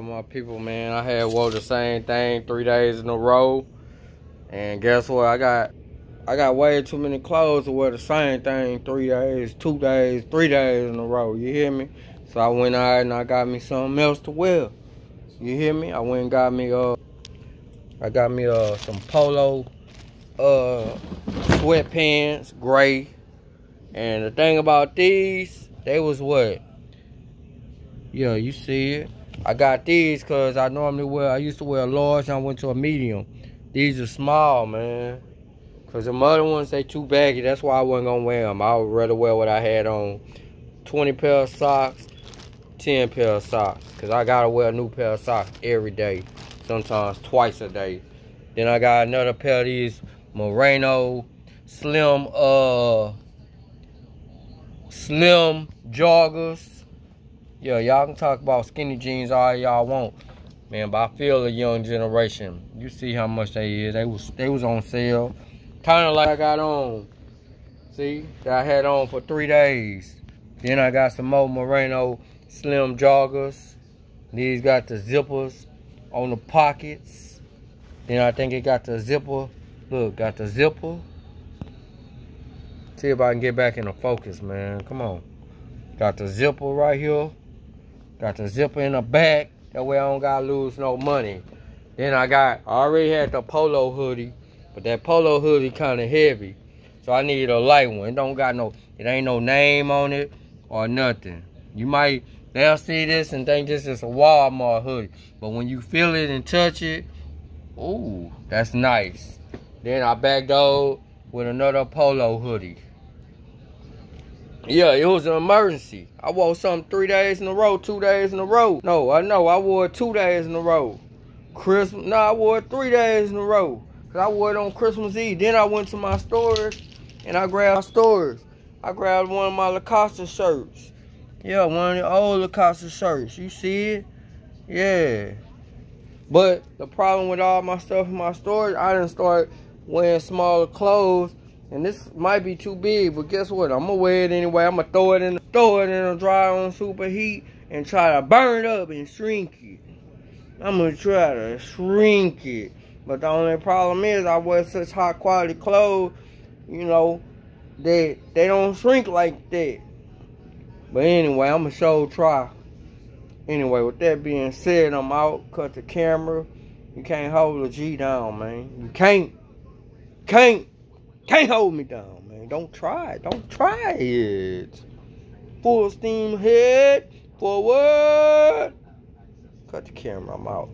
My people, man, I had wore the same thing three days in a row. And guess what? I got I got way too many clothes to wear the same thing three days, two days, three days in a row. You hear me? So I went out and I got me something else to wear. You hear me? I went and got me uh I got me uh some polo uh sweatpants, gray. And the thing about these, they was what? Yeah, you see it. I got these because I normally wear, I used to wear a large and I went to a medium. These are small, man. Because the other ones, they too baggy. That's why I wasn't going to wear them. I would rather wear what I had on. 20 pair of socks, 10 pair of socks. Because I got to wear a new pair of socks every day. Sometimes twice a day. Then I got another pair of these Merino Slim, uh, Slim joggers yeah, y'all can talk about skinny jeans all y'all want. Man, but I feel the young generation. You see how much they is. They was they was on sale. Kinda like I got on. See? That I had on for three days. Then I got some more Moreno slim joggers. These got the zippers on the pockets. Then I think it got the zipper. Look, got the zipper. See if I can get back in the focus, man. Come on. Got the zipper right here. Got the zipper in the back. That way I don't gotta lose no money. Then I got, I already had the polo hoodie, but that polo hoodie kind of heavy. So I need a light one. It don't got no, it ain't no name on it or nothing. You might, they'll see this and think this is a Walmart hoodie. But when you feel it and touch it, ooh, that's nice. Then I backed out with another polo hoodie. Yeah, it was an emergency. I wore something three days in a row, two days in a row. No, I know. I wore it two days in a row. Christmas, no, I wore it three days in a row. Because I wore it on Christmas Eve. Then I went to my stores and I grabbed my stores. I grabbed one of my Lacoste shirts. Yeah, one of the old Lacoste shirts. You see it? Yeah. But the problem with all my stuff in my storage, I didn't start wearing smaller clothes and this might be too big, but guess what? I'm gonna wear it anyway. I'm gonna throw it in, throw it in a dry on super heat and try to burn it up and shrink it. I'm gonna try to shrink it. But the only problem is I wear such high quality clothes, you know, that they don't shrink like that. But anyway, I'm gonna show try. Anyway, with that being said, I'm out. Cut the camera. You can't hold a G down, man. You can't. Can't. Can't hold me down, man. Don't try. It. Don't try it. Full steam ahead. Forward. Cut the camera. I'm out.